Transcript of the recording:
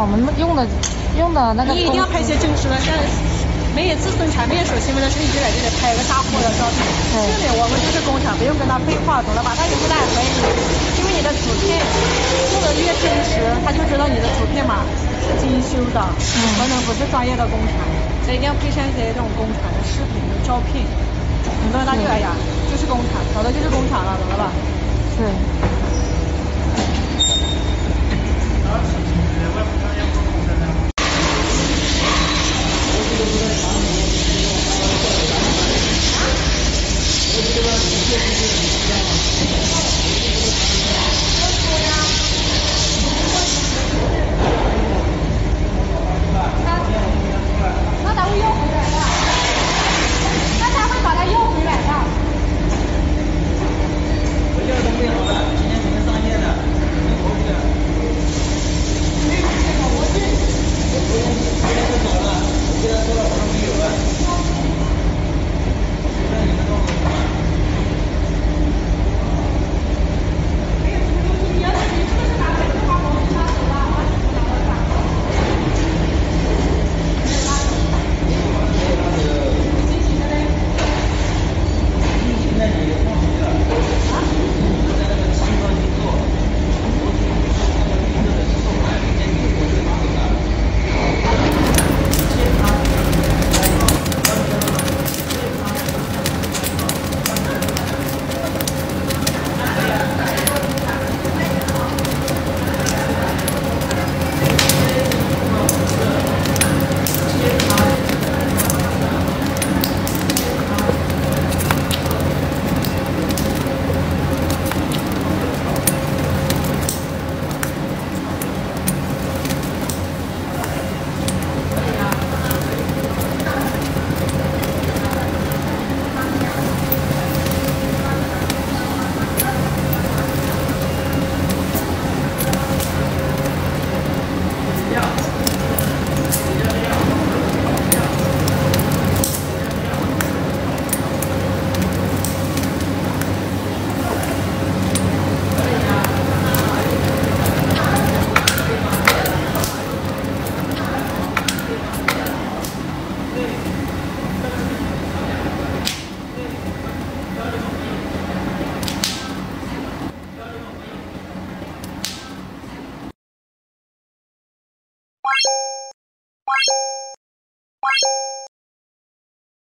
我们用的用的那个。你一定要拍些真实的，像每一次生产面说新闻的时候，你就在这里拍个大货的照片。是的，我们就是工厂，不用跟他废话，懂了吧？他也不来怀你，因为你的图片用的越真实，他就知道你的图片嘛是精修的，可能不是专业的工厂，所以一定要配上一些这种工厂的视频、照片。很多人他就哎呀，就是工厂，找的就是工厂了，懂了吧？是。Thank you.